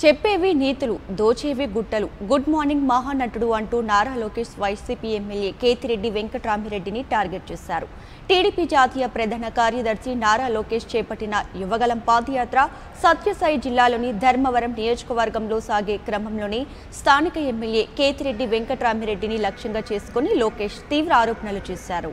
చెప్పేవి నీతులు దోచేవి గుట్టలు. గుడ్ మార్నింగ్ మహానటుడు అంటూ నారా లోకేష్ వైసీపీ ఎమ్మెల్యే కేతిరెడ్డి వెంకటరామిరెడ్డిని టార్గెట్ చేశారు. టీడీపీ జాతీయ ప్రధాన కార్యదర్శి నారా లోకేష్ చేపట్టిన యువగలం పాదయాత్ర సత్యసాయి జిల్లాలోని ధర్మవరం నియోజకవర్గంలో సాగే క్రమంలోనే స్థానిక ఎమ్మెల్యే కేతిరెడ్డి వెంకటరామిరెడ్డిని లక్ష్యంగా చేసుకుని లోకేష్ తీవ్ర ఆరోపణలు చేశారు.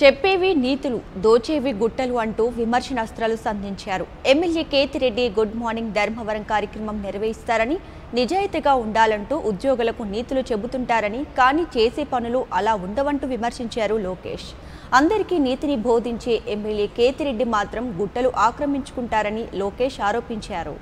చెప్పేవి నీతులు దోచేవి గుట్టలు అంటూ విమర్శనాస్త్రాలు సంధించారు. MLA Kethireddy good morning Dharmavaram కార్యక్రమం నిర్వహిస్తారని నిజాయితీగా ఉండాలంటూ ఉద్యోగులకు నీతులు చెబుతుంటారని కానీ చేసే పనులు అలా ఉండవంటూ విమర్శించారు లోకేష్. అందరికీ నీతిని బోధించే ఎమ్మెల్యే కేతిరెడ్డి మాత్రం గుట్టలు ఆక్రమించుకుంటారని లోకేష్ ఆరోపించారు.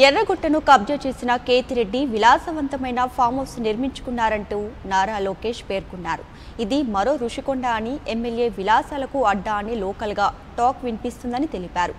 ఎర్రగుట్టను కబ్జా చేసిన కేతిరెడ్డి విలాసవంతమైన ఫామ్ హౌస్ నిర్మించుకున్నారంటూ నారా లోకేష్ పేర్కొన్నారు. ఇది మరో ఋషికొండ అని ఎమ్మెల్యే విలాసాలకు అడ్డా అని లోకల్గా టాక్ వినిపిస్తుందని తెలిపారు.